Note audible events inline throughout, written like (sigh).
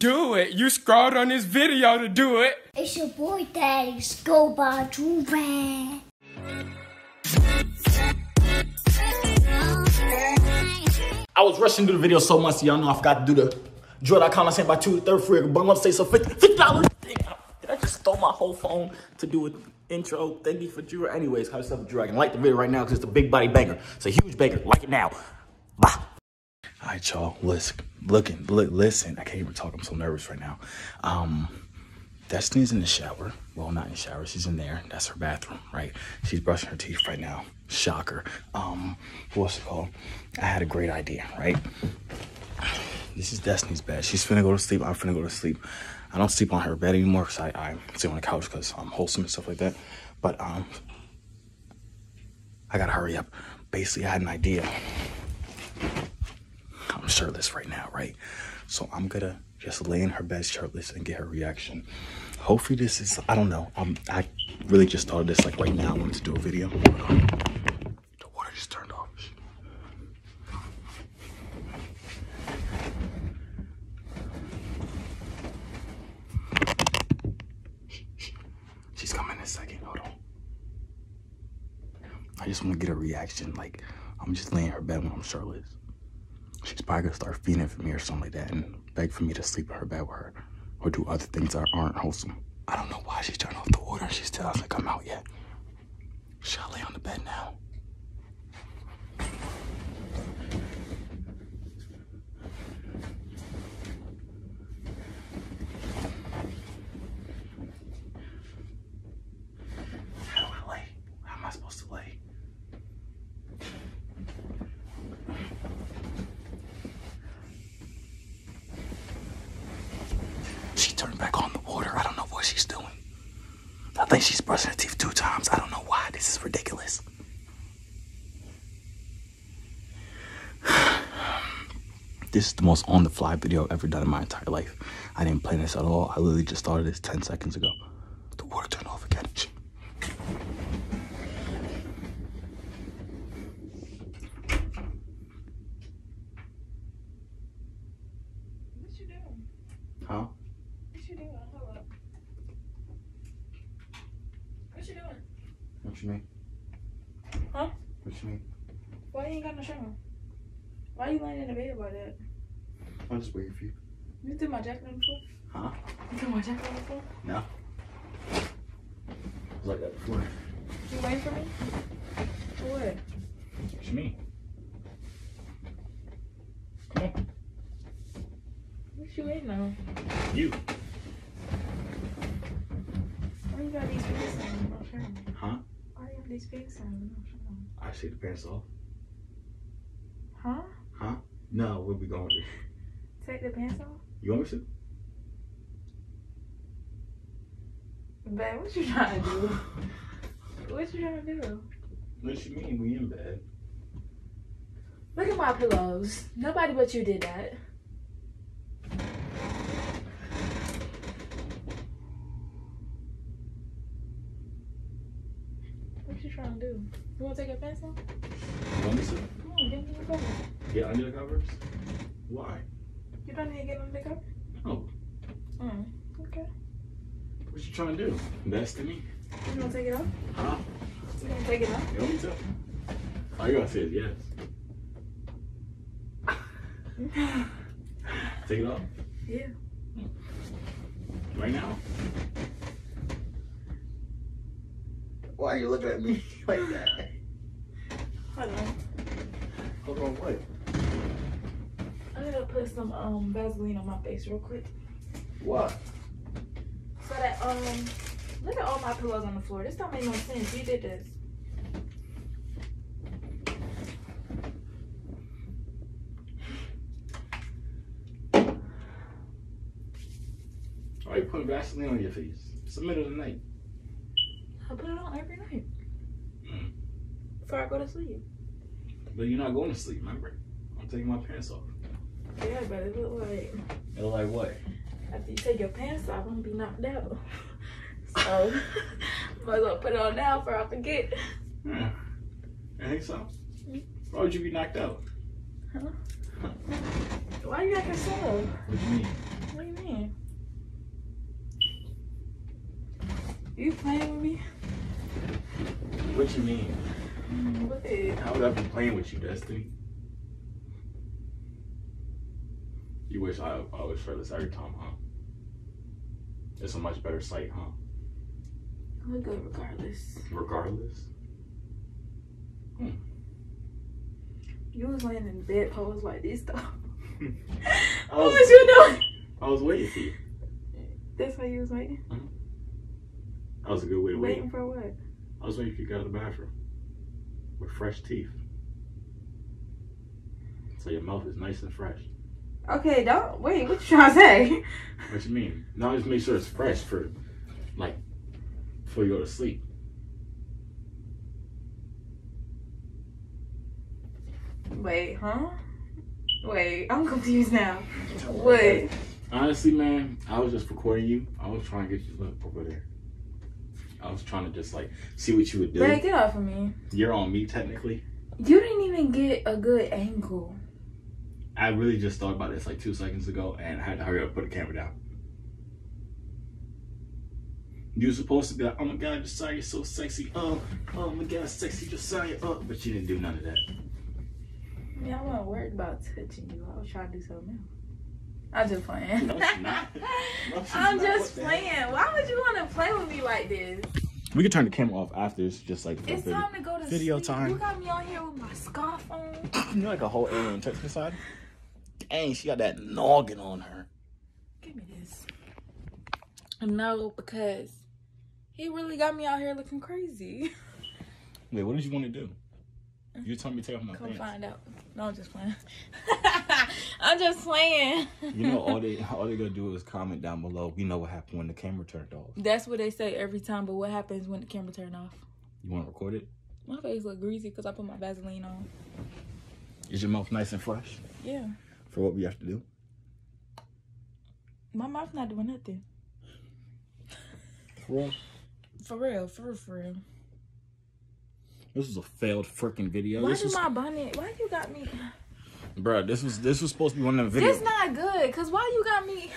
Do it. You scrolled on this video to do it. It's your boy Daddy Scuba Juve. I was rushing through the video so much, y'all know I forgot to do the Joy.com. I sent by two, third free, bung up, to say so 50 dollars. Did I just stole my whole phone to do an intro? Thank you for Drew. Anyways, how yourself, Drew? I can like the video right now because it's a big body banger. It's a huge banger. Like it now. Bye. All right, y'all. Listen, looking, look, listen. I can't even talk. I'm so nervous right now. Um, Destiny's in the shower. Well, not in the shower. She's in there. That's her bathroom, right? She's brushing her teeth right now. Shocker. Um, what's it called? I had a great idea, right? This is Destiny's bed. She's finna go to sleep. I'm finna go to sleep. I don't sleep on her bed anymore because I, I sleep on the couch because I'm wholesome and stuff like that. But um, I gotta hurry up. Basically, I had an idea. I'm shirtless right now, right? So I'm gonna just lay in her bed shirtless and get her reaction. Hopefully this is, I don't know. I'm, I really just thought of this like right now. I wanted to do a video. The water just turned off. She's coming in a second. Hold on. I just want to get a reaction. Like, I'm just laying in her bed when I'm shirtless. She's probably gonna start feeding for me or something like that and beg for me to sleep in her bed with her or do other things that aren't wholesome. I don't know why she's turned off the water and she still hasn't come out yet. Should I lay on the bed now? How do I lay? How am I supposed to lay? She turned back on the water. I don't know what she's doing. I think she's brushing her teeth two times. I don't know why. This is ridiculous. (sighs) This is the most on the fly video I've ever done in my entire life. I didn't plan this at all. I literally just started this 10 seconds ago. The water turned off again. What you doing? Huh? What you doing? Hold up. What you doing? What you mean? Huh? What you mean? Why you ain't got no shower? Why you laying in the bed like that? I'm just waiting for you. You threw my jacket on the floor? Huh? You threw my jacket on the floor? No. It was like that before. You waiting for me? For what? What you mean? Come on. What you waiting on? You. Why you got these pants these pants on? No shirt on? I see the pants off. Huh? Huh? No, where we going? Take the pants off? You want me to? Babe, what you trying to do? (laughs) What you trying to do? What you mean? We in bed. Look at my pillows. Nobody but you did that. What you trying to do? You want to take your pants off? You want me to? Come on, get me the cover. Get under the covers? Why? You don't need to get under the cover? No. Mm, okay. What you trying to do? That's to me. You want to take it off? Huh? You want to take it off? You want me to? All you gotta say is yes. (laughs) Take it off. Yeah. Right now? Why are you looking at me (laughs) like that? Hold on. Hold on, what? I need to put some um Vaseline on my face real quick. What? So that um look at all my pillows on the floor. This don't make no sense. You did this. Why you putting Vaseline on your face? It's the middle of the night. I put it on every night. Hmm. Before I go to sleep. But you're not going to sleep, remember? I'm taking my pants off. Yeah, but it look like. It look like what? After you take your pants off, I'm gonna be knocked out. (laughs) so, (laughs) might as well put it on now before I forget. Yeah. I think so. Mm-hmm. Why would you be knocked out? Huh? (laughs) Why are you acting so? What do you mean? What do you mean? You playing with me? What you mean? What? How would I be playing with you, Destiny? You wish I, I was shirtless every time, huh? It's a much better sight, huh? I look good regardless. Regardless. Hmm. You was laying in bed pose like this though. (laughs) I what was, was you doing? I was waiting for you. That's how you was waiting? Mm-hmm. That was a good way to wait. Waiting for what? I was waiting you to get out of the bathroom with fresh teeth. So your mouth is nice and fresh. Okay, don't wait. What you trying to say? What you mean? Now just make sure it's fresh for, like, before you go to sleep. Wait, huh? Wait, I'm confused now. What? Honestly, man, I was just recording you. I was trying to get you look over there. I was trying to just like see what you would do. Babe, get off of me. You're on me technically. You didn't even get a good angle. I really just thought about this like two seconds ago, and I had to hurry up and put the camera down. You were supposed to be like, "Oh my God, Josiah, you're so sexy." Oh, oh my God, sexy Josiah. Oh, but you didn't do none of that. Yeah, I wasn't worried about touching you. I was trying to do something else. I'm just playing. No, she's not. (laughs) No, she's I'm not. just What playing. Why would you want to play with me like this? We could turn the camera off after it's just like It's video. time to go to Video sleep. time. You got me on here with my scarf on. (laughs) You know, like a whole alien text beside. Dang, she got that noggin on her. Give me this. No, because he really got me out here looking crazy. (laughs) Wait, what did you want to do? You told me to take off my Come pants. find out. No, I'm just playing. (laughs) I'm just playing. You know, all they (laughs) all they gonna do is comment down below. You know what happened when the camera turned off. That's what they say every time, but what happens when the camera turned off? You want to record it? My face look greasy because I put my Vaseline on. Is your mouth nice and fresh Yeah. for what we have to do? My mouth not doing nothing. For real? For real, for real, for real. This was a failed freaking video. Why this do was, my bonnet? Why you got me? bro. This was this was supposed to be one of the videos. This not good. Cause why you got me?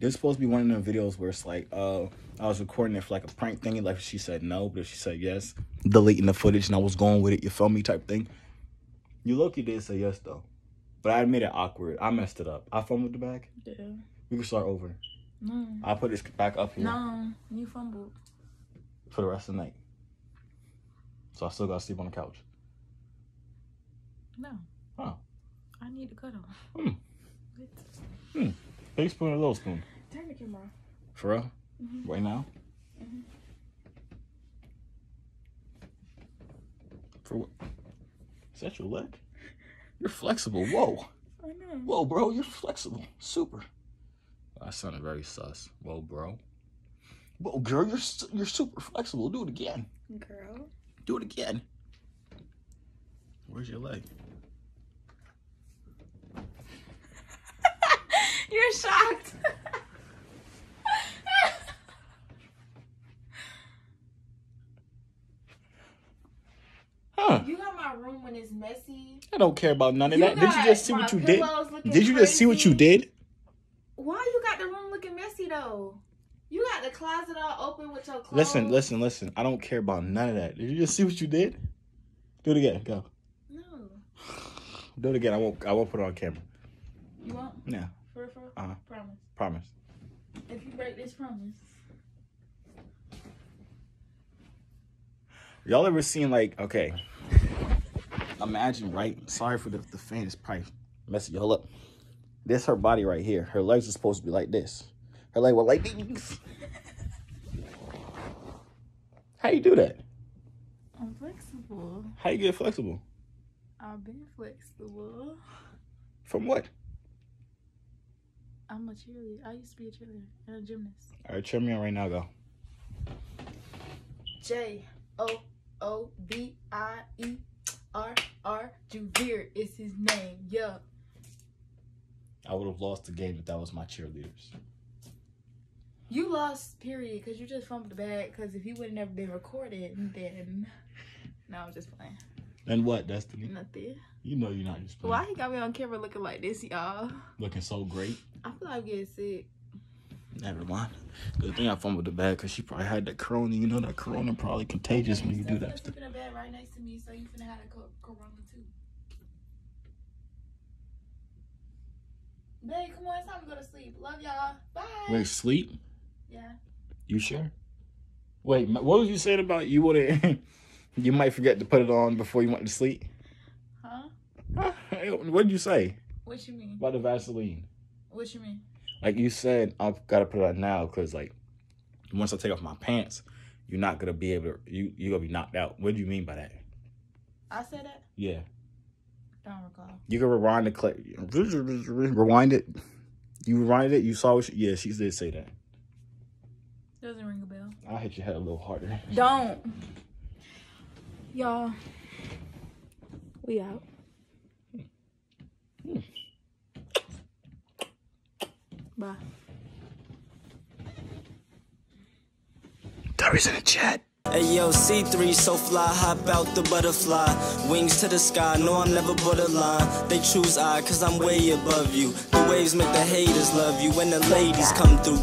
This is supposed to be one of the videos where it's like, uh, I was recording it for like a prank thingy. Like if she said no, but if she said yes, deleting the footage and I was going with it. You feel me? Type thing. You look, you did say yes though, but I made it awkward. I messed it up. I fumbled the bag. Yeah. We can start over. No. I'll put this back up here No. You fumbled. for the rest of the night. So I still gotta sleep on the couch. No. Oh. I need to cut off. Hmm. What? (laughs) Hmm. Big spoon or little spoon? Turn the camera. For real? Mm-hmm. Right now? Mm-hmm. For what? Is that your leg? You're flexible. Whoa. I know. Whoa, bro. You're flexible. Super. That sounded very sus. Whoa, bro. Whoa, girl. You're you're super flexible. Do it again. Girl. Do it again. Where's your leg? (laughs) You're shocked. (laughs) Huh. you got my room when it's messy. I don't care about none of You that. Did you just see what you did? Did you just see what you did? Why you got the room looking messy though? You got the closet all open with your clothes. Listen, listen, listen. I don't care about none of that. Did you just see what you did? Do it again. Go. No. Do it again. I won't. I won't put it on camera. You won't? Yeah. For for Uh-huh. promise. Promise. If you break this promise. Y'all ever seen like okay? Imagine right. Sorry for the the fan is probably messing y'all up. This her body right here. Her legs are supposed to be like this. Her leg was like this. (laughs) How you do that? I'm flexible. How you get flexible? I've been flexible. From what? I'm a cheerleader. I used to be a cheerleader and a gymnast. All right, cheer me on right now. Go. J O O V I E R R Joovier is his name. Yeah. I would have lost the game if that was my cheerleaders. You lost, period, because you just fumbled the bag. Because if you would have never been recorded, then. No, I'm just playing. And what, Destiny? Nothing. You know you're not just playing. Why he got me on camera looking like this, y'all? looking so great. I feel like I'm getting sick. Never mind. Good thing I fumbled the bag because she probably had the corona. You know that corona probably contagious when you do that stuff. In a bed right next to me, so you finna have a corona too. Babe, come on, it's time to go to sleep. Love y'all. Bye. Wait, sleep? Yeah. You sure? Wait, what was you saying about you wouldn't? (laughs) you might forget to put it on before you went to sleep? Huh? (laughs) what did you say What you mean? about the Vaseline? What you mean? Like you said, I've got to put it on now because like once I take off my pants, you're not gonna be able to. You you gonna be knocked out. What do you mean by that? I said that? Yeah, Don't recall. you can rewind the clip. Rewind it. You rewinded it. You saw what? She, yeah, she did say that. Doesn't ring a bell. I'll hit your head a little harder. Don't. Y'all. We out. Hmm. Bye. Terry's in the chat. Hey yo, C3 so fly, hop out the butterfly. Wings to the sky, no, I'm never borderline. They choose I, cause I'm way above you. The waves make the haters love you when the ladies come through.